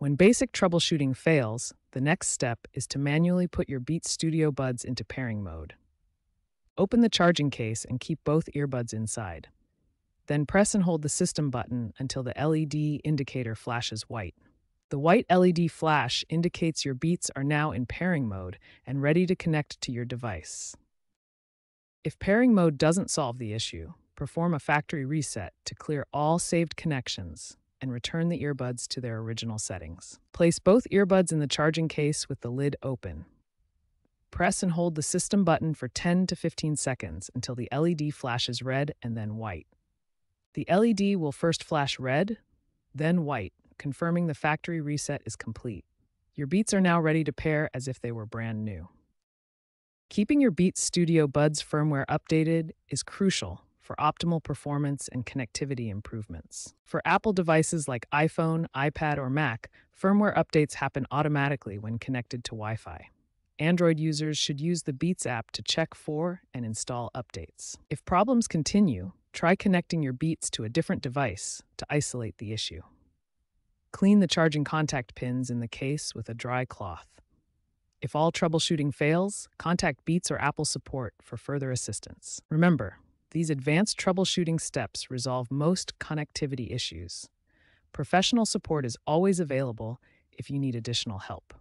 When basic troubleshooting fails, the next step is to manually put your Beats Studio buds into pairing mode. Open the charging case and keep both earbuds inside. Then press and hold the system button until the LED indicator flashes white. The white LED flash indicates your Beats are now in pairing mode and ready to connect to your device. If pairing mode doesn't solve the issue, perform a factory reset to clear all saved connections and return the earbuds to their original settings. Place both earbuds in the charging case with the lid open. Press and hold the system button for 10 to 15 seconds until the LED flashes red and then white. The LED will first flash red, then white, confirming the factory reset is complete. Your Beats are now ready to pair as if they were brand new. Keeping your Beats Studio Buds firmware updated is crucial for optimal performance and connectivity improvements. For Apple devices like iPhone, iPad, or Mac, firmware updates happen automatically when connected to Wi Fi. Android users should use the Beats app to check for and install updates. If problems continue, try connecting your Beats to a different device to isolate the issue. Clean the charging contact pins in the case with a dry cloth. If all troubleshooting fails, contact Beats or Apple support for further assistance. Remember, these advanced troubleshooting steps resolve most connectivity issues. Professional support is always available if you need additional help.